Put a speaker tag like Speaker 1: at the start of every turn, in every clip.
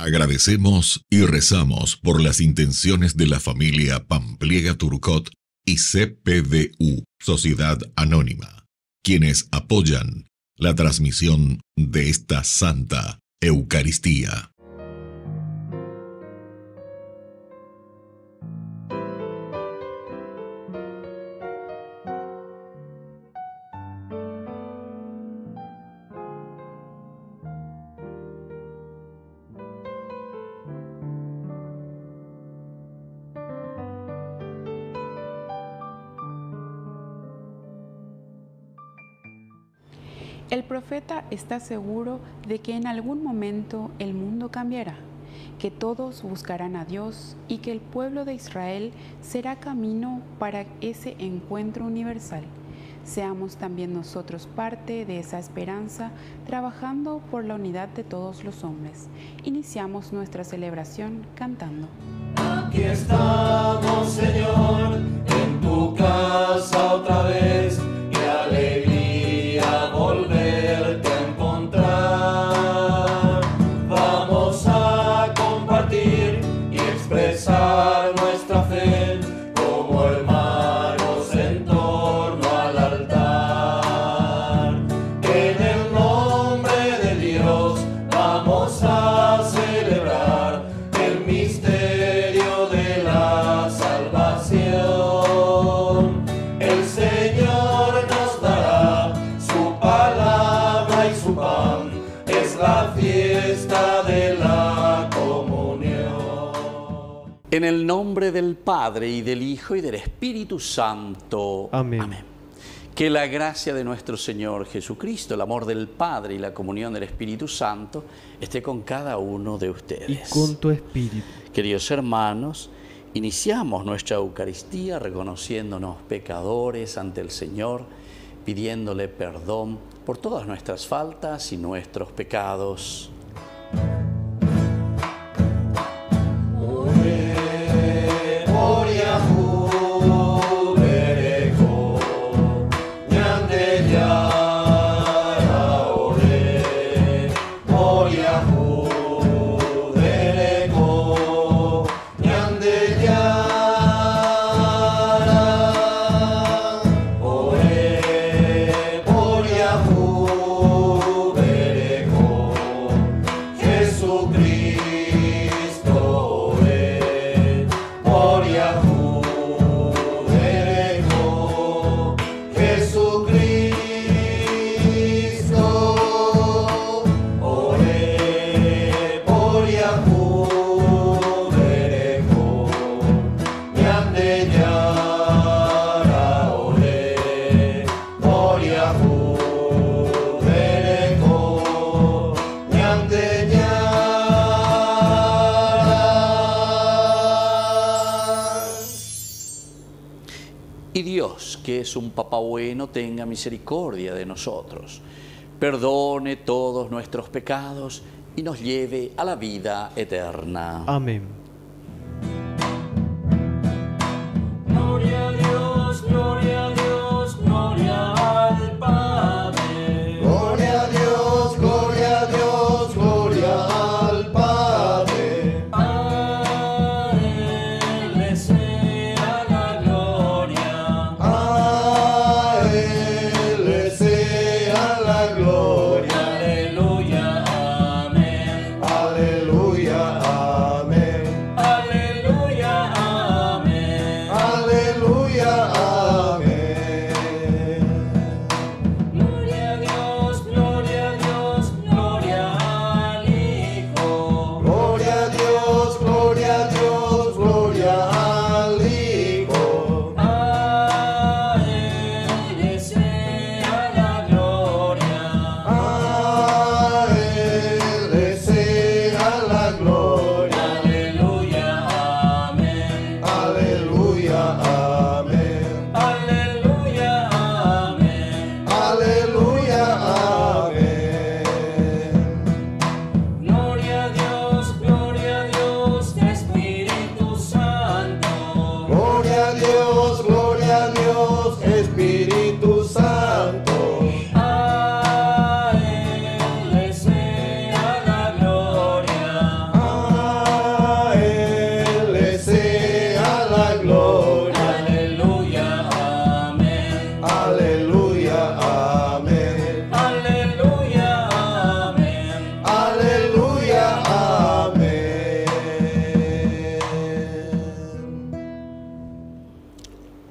Speaker 1: Agradecemos y rezamos por las intenciones de la familia Pampliega Turcot y CPDU, Sociedad Anónima, quienes apoyan la transmisión de esta Santa Eucaristía.
Speaker 2: Está seguro de que en algún momento el mundo cambiará, que todos buscarán a Dios y que el pueblo de Israel será camino para ese encuentro universal. Seamos también nosotros parte de esa esperanza, trabajando por la unidad de todos los hombres. Iniciamos nuestra celebración cantando.
Speaker 3: Aquí estamos, Señor, en tu casa otra vez. El nombre
Speaker 4: del Padre y del Hijo y del Espíritu Santo.
Speaker 5: Amén.
Speaker 4: Que la gracia de nuestro Señor Jesucristo, el amor del Padre y la comunión del Espíritu Santo esté con cada uno de
Speaker 5: Y
Speaker 4: ustedes.
Speaker 5: con tu espíritu.
Speaker 4: Queridos hermanos, iniciamos nuestra Eucaristía reconociéndonos pecadores ante el Señor, pidiéndole perdón por todas nuestras faltas y nuestros pecados.
Speaker 3: Es
Speaker 4: un Papá bueno, tenga misericordia de nosotros, perdone todos nuestros pecados y nos lleve a la vida eterna.
Speaker 5: Amén.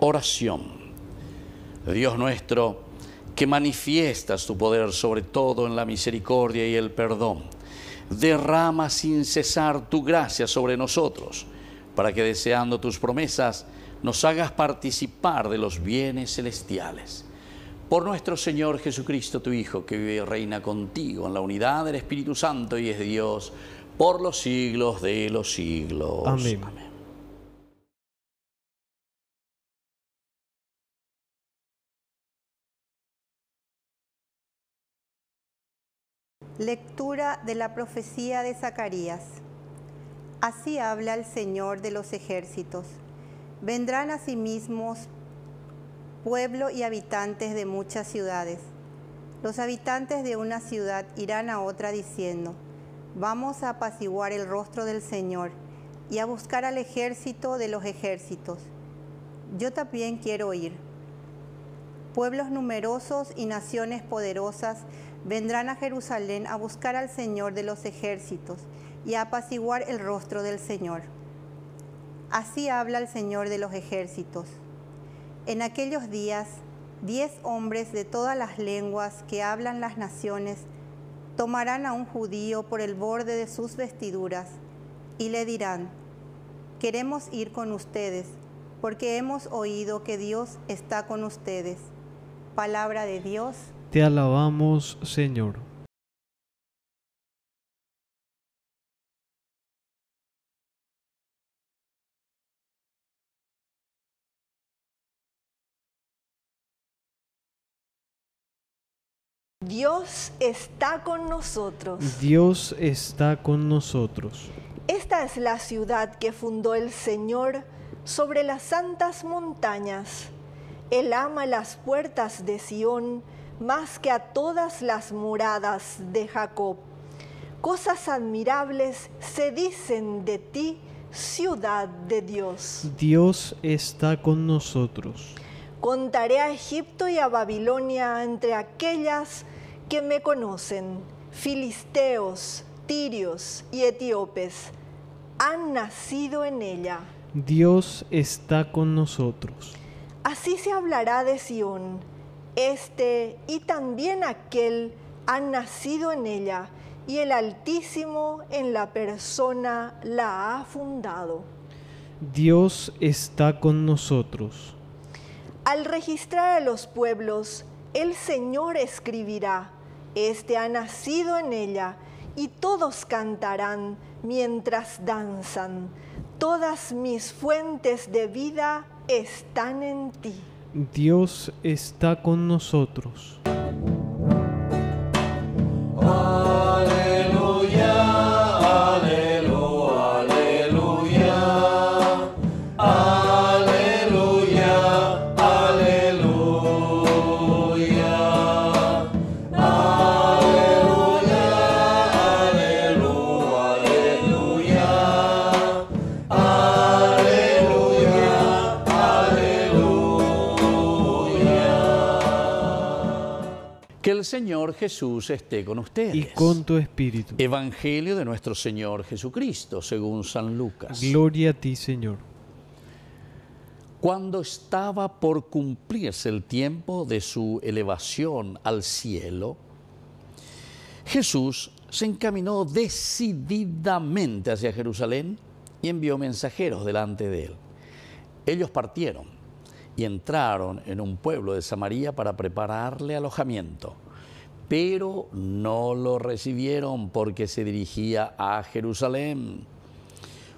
Speaker 4: oración. Dios nuestro, que manifiestas tu poder sobre todo en la misericordia y el perdón, derrama sin cesar tu gracia sobre nosotros para que deseando tus promesas nos hagas participar de los bienes celestiales. Por nuestro Señor Jesucristo, tu Hijo, que vive y reina contigo en la unidad del Espíritu Santo y es Dios por los siglos de los siglos.
Speaker 3: Amén.
Speaker 6: Lectura de la profecía de Zacarías. Así habla el Señor de los ejércitos. Vendrán a sí mismos pueblo y habitantes de muchas ciudades. Los habitantes de una ciudad irán a otra diciendo, vamos a apaciguar el rostro del Señor y a buscar al ejército de los ejércitos. Yo también quiero ir. Pueblos numerosos y naciones poderosas vendrán a Jerusalén a buscar al Señor de los ejércitos y apaciguar el rostro del Señor. Así habla el Señor de los ejércitos. En aquellos días, diez hombres de todas las lenguas que hablan las naciones tomarán a un judío por el borde de sus vestiduras y le dirán, queremos ir con ustedes, porque hemos oído que Dios está con ustedes. Palabra de Dios.
Speaker 3: Te alabamos, Señor.
Speaker 7: Dios está con nosotros.
Speaker 3: Dios está con nosotros.
Speaker 7: Esta es la ciudad que fundó el Señor sobre las santas montañas. Él ama las puertas de Sión más que a todas las moradas de Jacob. Cosas admirables se dicen de ti, ciudad de Dios.
Speaker 3: Dios está con nosotros.
Speaker 7: Contaré a Egipto y a Babilonia entre aquellas que me conocen, filisteos, tirios y etíopes, han nacido en ella.
Speaker 3: Dios está con nosotros.
Speaker 7: Así se hablará de Sión, este y también aquel han nacido en ella, y el Altísimo en la persona la ha fundado.
Speaker 3: Dios está con nosotros.
Speaker 7: Al registrar a los pueblos, el Señor escribirá, Este ha nacido en ella, y todos cantarán mientras danzan. Todas mis fuentes de vida están en ti.
Speaker 3: Dios está con nosotros.
Speaker 4: Señor Jesús esté con ustedes.
Speaker 3: Y con tu espíritu.
Speaker 4: Evangelio de nuestro Señor Jesucristo, según San Lucas.
Speaker 3: Gloria a ti, Señor.
Speaker 4: Cuando estaba por cumplirse el tiempo de su elevación al cielo, Jesús se encaminó decididamente hacia Jerusalén y envió mensajeros delante de él. Ellos partieron y entraron en un pueblo de Samaria para prepararle alojamiento, pero no lo recibieron porque se dirigía a Jerusalén.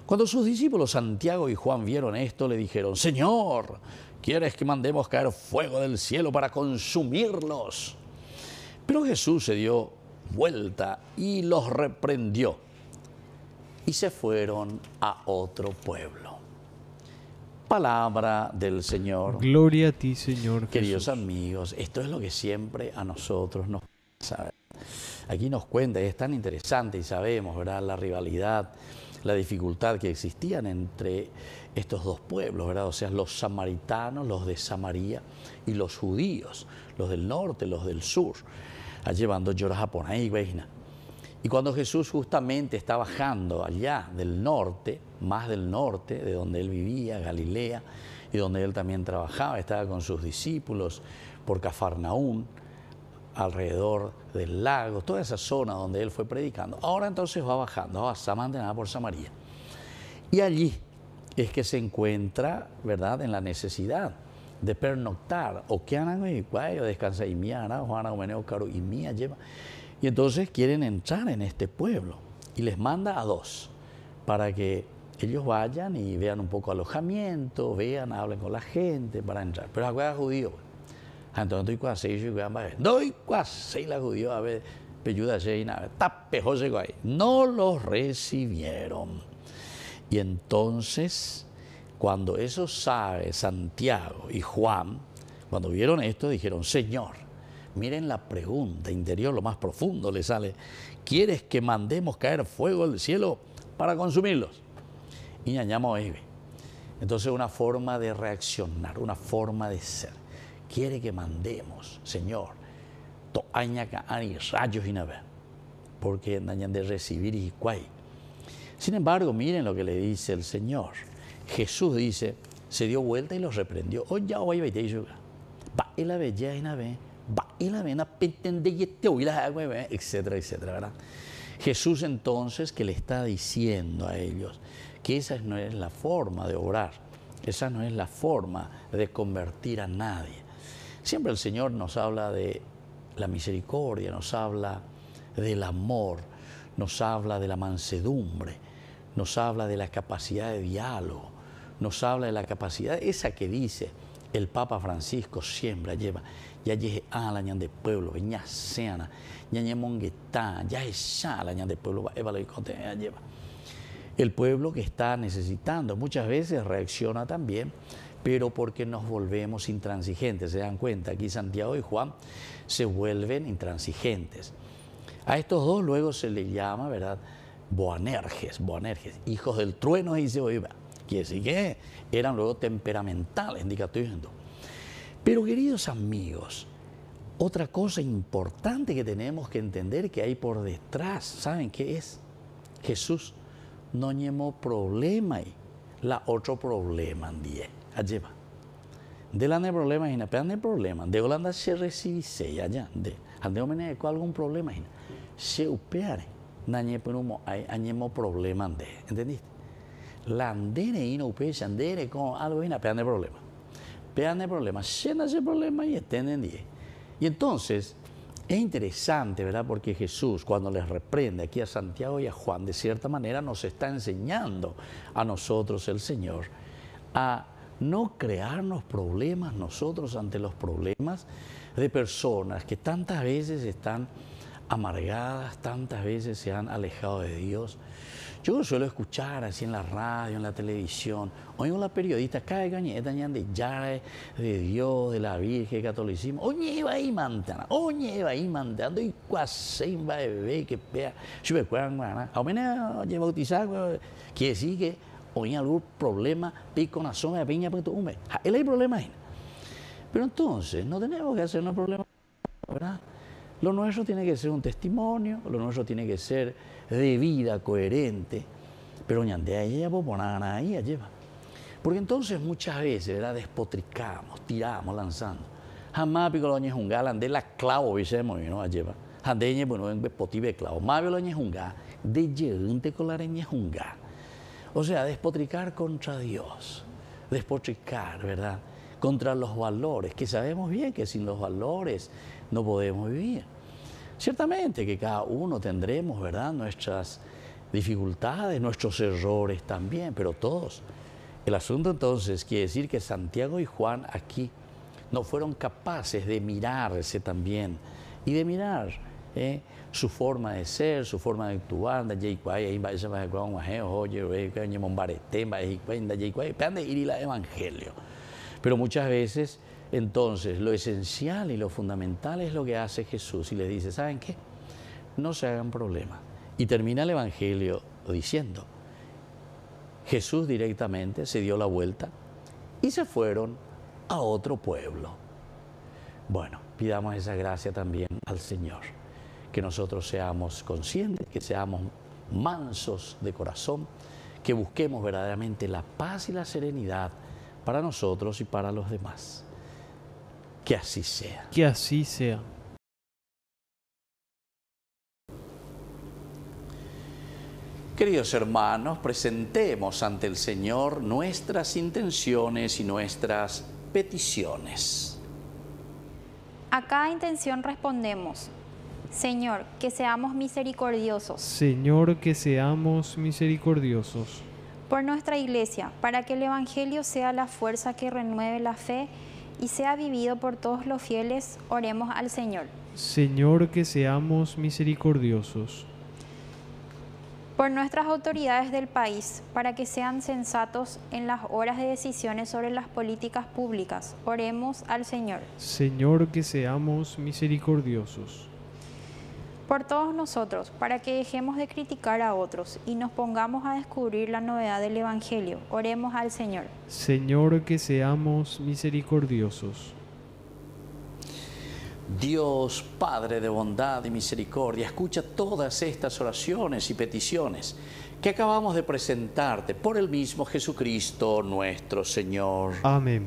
Speaker 4: Cuando sus discípulos Santiago y Juan vieron esto, le dijeron, Señor, ¿quieres que mandemos caer fuego del cielo para consumirlos? Pero Jesús se dio vuelta y los reprendió y se fueron a otro pueblo. Palabra del Señor.
Speaker 3: Gloria a ti, Señor
Speaker 4: Queridos
Speaker 3: Jesús.
Speaker 4: amigos, esto es lo que siempre a nosotros nos Aquí nos cuenta, y es tan interesante y sabemos, ¿verdad? La rivalidad, la dificultad que existían entre estos dos pueblos, ¿verdad? O sea, los samaritanos, los de Samaria, y los judíos, los del norte, los del sur, llevando lloras japonesas y veina. Y cuando Jesús justamente está bajando allá del norte, más del norte, de donde él vivía, Galilea, y donde él también trabajaba, estaba con sus discípulos por Cafarnaún, alrededor del lago, toda esa zona donde él fue predicando. Ahora entonces va bajando a Samantha por Samaria. Y allí es que se encuentra, ¿verdad?, en la necesidad de pernoctar, o que o descansa y mía, Juana, Caro y mía lleva. Y entonces quieren entrar en este pueblo y les manda a dos para que ellos vayan y vean un poco alojamiento, vean, hablen con la gente para entrar. Pero acuerda judío. Entonces y doy quase la judío a ver, peyuda nada, tape José No los recibieron. Y entonces, cuando eso sabe Santiago y Juan, cuando vieron esto, dijeron, Señor, miren la pregunta interior, lo más profundo le sale, ¿quieres que mandemos caer fuego del cielo para consumirlos? Y añamos Entonces una forma de reaccionar, una forma de ser. Quiere que mandemos, Señor, rayos y nave, porque dañan de recibir y cuay. Sin embargo, miren lo que le dice el Señor. Jesús dice, se dio vuelta y los reprendió. Va y la y nave, va y la vena, etcétera, etcétera, ¿verdad? Jesús entonces que le está diciendo a ellos, que esa no es la forma de orar, esa no es la forma de convertir a nadie. Siempre el Señor nos habla de la misericordia, nos habla del amor, nos habla de la mansedumbre, nos habla de la capacidad de diálogo, nos habla de la capacidad esa que dice el Papa Francisco siempre lleva, ya llegue a la de pueblo, ya seana, ya ya es la de pueblo, lleva el pueblo que está necesitando. Muchas veces reacciona también, pero porque nos volvemos intransigentes. Se dan cuenta, aquí Santiago y Juan se vuelven intransigentes. A estos dos luego se les llama, ¿verdad? Boanerges, Boanerges, hijos del trueno, y se oiga. Quiere decir que eran luego temperamentales, diciendo. Pero queridos amigos, otra cosa importante que tenemos que entender que hay por detrás, ¿saben qué es? Jesús no tenemos problema y la otro problema andie alleva de la ne problema y ne problema de Holanda se recibe se allá de ande homene con algún problema y se upeare nañe penumo añemo problema ande entendiste la andere no upe andere con algo y na peane problema. Peane problema se nace problema y entendí y entonces es interesante, ¿verdad? Porque Jesús, cuando les reprende aquí a Santiago y a Juan, de cierta manera nos está enseñando a nosotros, el Señor, a no crearnos problemas nosotros ante los problemas de personas que tantas veces están amargadas, tantas veces se han alejado de Dios. Yo suelo escuchar así en la radio, en la televisión, oigo la periodista, cae gañeta, de ya de Dios, de la Virgen, catolicismo, oye, va ahí mantana, oye, va ahí mantana, y cuase va a beber, que pea, yo me cuidan, a menos, bautizar, quiere decir que hoy algún problema, pico una zona de piña, pues tú, él hay problema ahí. Pero entonces, no tenemos que hacernos problemas, ¿verdad? Lo nuestro tiene que ser un testimonio, lo nuestro tiene que ser de vida coherente, pero ñandea ella nada ahí lleva. Porque entonces muchas veces, ¿verdad? Despotricamos, tiramos, lanzando. Jamás pico lo un galán de la clavo, visemos, ¿no? Lleva. Handeñe, bueno, en potibe clavo. Más lo junga, de llegante con la junga. O sea, despotricar contra Dios. Despotricar, ¿verdad? Contra los valores, que sabemos bien que sin los valores no podemos vivir. Ciertamente que cada uno tendremos, ¿verdad?, nuestras dificultades, nuestros errores también, pero todos. El asunto entonces quiere decir que Santiago y Juan aquí no fueron capaces de mirarse también y de mirar ¿eh? su forma de ser, su forma de actuar, de ir el evangelio. Pero muchas veces entonces, lo esencial y lo fundamental es lo que hace Jesús y le dice, ¿saben qué? No se hagan problema. Y termina el Evangelio diciendo, Jesús directamente se dio la vuelta y se fueron a otro pueblo. Bueno, pidamos esa gracia también al Señor, que nosotros seamos conscientes, que seamos mansos de corazón, que busquemos verdaderamente la paz y la serenidad para nosotros y para los demás. Que así sea.
Speaker 3: Que así sea.
Speaker 4: Queridos hermanos, presentemos ante el Señor nuestras intenciones y nuestras peticiones.
Speaker 8: A cada intención respondemos, Señor, que seamos misericordiosos.
Speaker 3: Señor, que seamos misericordiosos.
Speaker 8: Por nuestra iglesia, para que el Evangelio sea la fuerza que renueve la fe y sea vivido por todos los fieles, oremos al Señor.
Speaker 3: Señor, que seamos misericordiosos.
Speaker 8: Por nuestras autoridades del país, para que sean sensatos en las horas de decisiones sobre las políticas públicas, oremos al Señor.
Speaker 3: Señor, que seamos misericordiosos.
Speaker 8: Por todos nosotros, para que dejemos de criticar a otros y nos pongamos a descubrir la novedad del Evangelio, oremos al Señor.
Speaker 3: Señor, que seamos misericordiosos.
Speaker 4: Dios, Padre de bondad y misericordia, escucha todas estas oraciones y peticiones que acabamos de presentarte por el mismo Jesucristo nuestro Señor.
Speaker 3: Amén.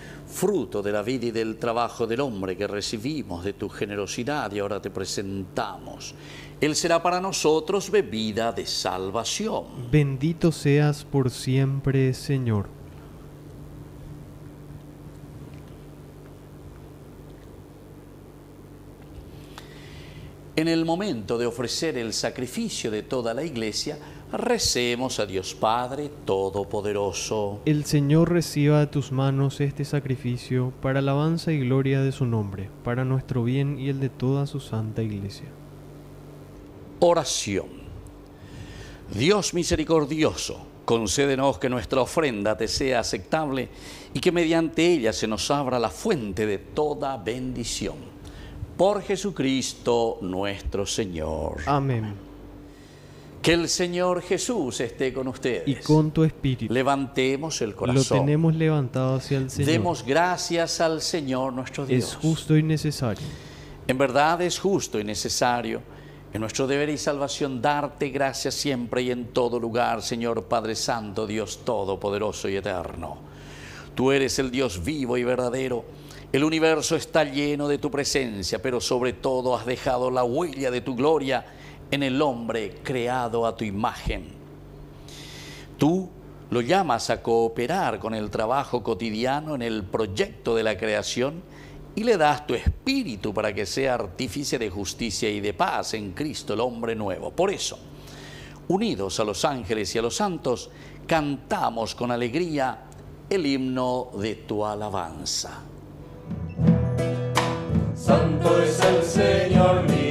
Speaker 4: fruto de la vida y del trabajo del hombre que recibimos de tu generosidad y ahora te presentamos. Él será para nosotros bebida de salvación.
Speaker 3: Bendito seas por siempre, Señor.
Speaker 4: En el momento de ofrecer el sacrificio de toda la iglesia, recemos a Dios Padre Todopoderoso.
Speaker 3: El Señor reciba de tus manos este sacrificio para alabanza y gloria de su nombre, para nuestro bien y el de toda su santa iglesia.
Speaker 4: Oración. Dios misericordioso, concédenos que nuestra ofrenda te sea aceptable y que mediante ella se nos abra la fuente de toda bendición. Por Jesucristo nuestro Señor.
Speaker 3: Amén.
Speaker 4: Que el Señor Jesús esté con ustedes.
Speaker 3: Y con tu espíritu.
Speaker 4: Levantemos el
Speaker 3: Lo
Speaker 4: corazón.
Speaker 3: tenemos levantado hacia el Señor.
Speaker 4: Demos gracias al Señor nuestro Dios.
Speaker 3: Es justo y necesario.
Speaker 4: En verdad es justo y necesario en nuestro deber y salvación darte gracias siempre y en todo lugar, Señor Padre Santo, Dios Todopoderoso y Eterno. Tú eres el Dios vivo y verdadero. El universo está lleno de tu presencia, pero sobre todo has dejado la huella de tu gloria en el hombre creado a tu imagen. Tú lo llamas a cooperar con el trabajo cotidiano en el proyecto de la creación y le das tu espíritu para que sea artífice de justicia y de paz en Cristo el hombre nuevo. Por eso, unidos a los ángeles y a los santos, cantamos con alegría el himno de tu alabanza.
Speaker 9: Santo es el Señor mi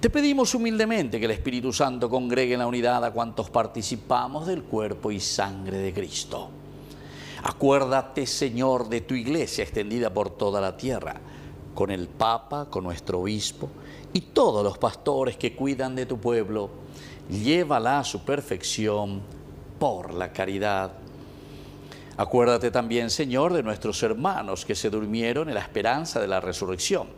Speaker 4: te pedimos humildemente que el Espíritu Santo congregue en la unidad a cuantos participamos del cuerpo y sangre de Cristo. Acuérdate, Señor, de tu iglesia extendida por toda la tierra, con el Papa, con nuestro obispo y todos los pastores que cuidan de tu pueblo. Llévala a su perfección por la caridad. Acuérdate también, Señor, de nuestros hermanos que se durmieron en la esperanza de la resurrección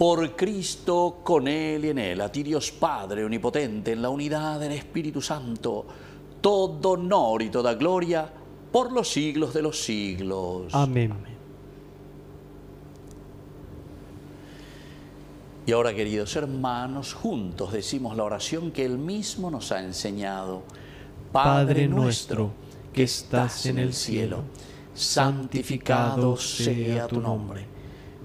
Speaker 4: Por Cristo, con Él y en Él, a ti Dios Padre Omnipotente, en la unidad del Espíritu Santo, todo honor y toda gloria por los siglos de los siglos.
Speaker 3: Amén.
Speaker 4: Y ahora, queridos hermanos, juntos decimos la oración que Él mismo nos ha enseñado.
Speaker 3: Padre nuestro, que estás en el cielo, santificado sea tu nombre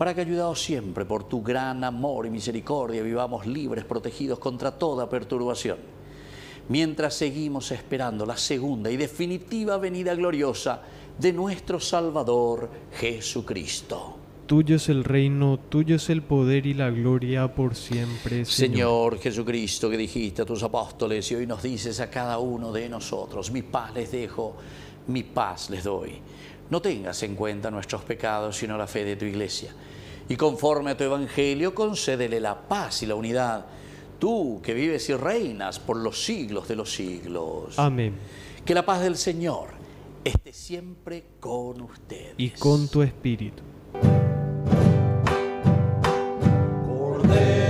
Speaker 4: para que ayudados siempre por tu gran amor y misericordia vivamos libres, protegidos contra toda perturbación, mientras seguimos esperando la segunda y definitiva venida gloriosa de nuestro Salvador Jesucristo.
Speaker 3: Tuyo es el reino, tuyo es el poder y la gloria por siempre.
Speaker 4: Señor. Señor Jesucristo, que dijiste a tus apóstoles y hoy nos dices a cada uno de nosotros, mi paz les dejo, mi paz les doy. No tengas en cuenta nuestros pecados, sino la fe de tu iglesia y conforme a tu evangelio concédele la paz y la unidad, tú que vives y reinas por los siglos de los siglos.
Speaker 3: Amén.
Speaker 4: Que la paz del Señor esté siempre con ustedes.
Speaker 3: Y con tu espíritu.
Speaker 9: el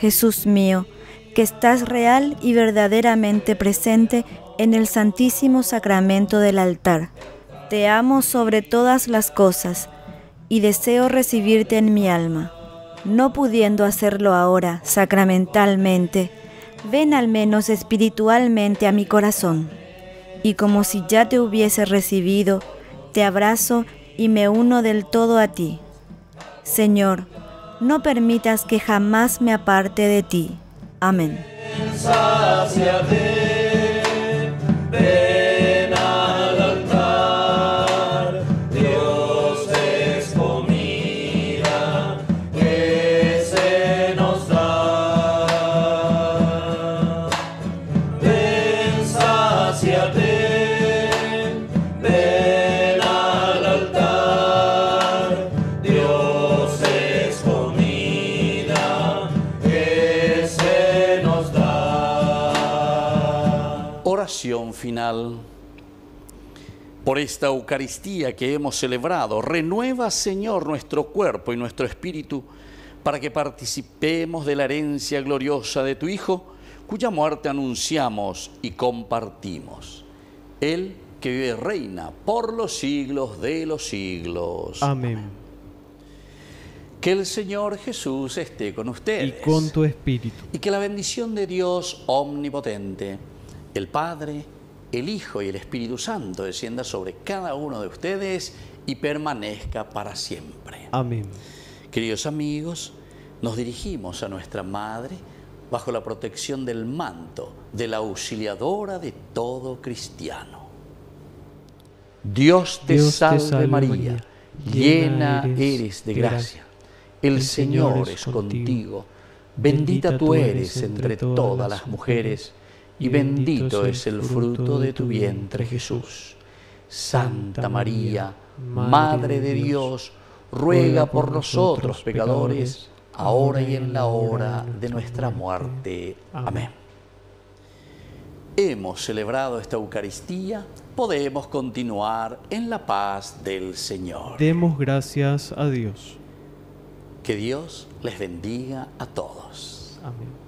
Speaker 10: Jesús mío, que estás real y verdaderamente presente en el Santísimo Sacramento del altar. Te amo sobre todas las cosas y deseo recibirte en mi alma. No pudiendo hacerlo ahora sacramentalmente, ven al menos espiritualmente a mi corazón. Y como si ya te hubiese recibido, te abrazo y me uno del todo a ti. Señor, no permitas que jamás me aparte de ti. Amén.
Speaker 4: Por esta Eucaristía que hemos celebrado, renueva, Señor, nuestro cuerpo y nuestro espíritu para que participemos de la herencia gloriosa de tu Hijo, cuya muerte anunciamos y compartimos. Él que vive y reina por los siglos de los siglos.
Speaker 3: Amén.
Speaker 4: Que el Señor Jesús esté con
Speaker 3: Y
Speaker 4: ustedes.
Speaker 3: con tu espíritu.
Speaker 4: Y que la bendición de Dios omnipotente, el Padre, el Hijo y el Espíritu Santo descienda sobre cada uno de ustedes y permanezca para siempre.
Speaker 3: Amén.
Speaker 4: Queridos amigos, nos dirigimos a nuestra Madre bajo la protección del manto de la auxiliadora de todo cristiano. Dios te,
Speaker 3: Dios te
Speaker 4: salve, María,
Speaker 3: María,
Speaker 4: llena
Speaker 3: llena
Speaker 4: eres, de gracia. El Señor es contigo. Bendita tú eres entre todas las mujeres y bendito es el fruto de tu vientre Jesús. Santa María, Madre de Dios, ruega por nosotros pecadores, ahora y en la hora de nuestra muerte. Amén. Hemos celebrado esta Eucaristía, podemos continuar en la paz del Señor.
Speaker 3: Demos gracias a Dios.
Speaker 4: Que Dios les bendiga a todos.
Speaker 3: Amén.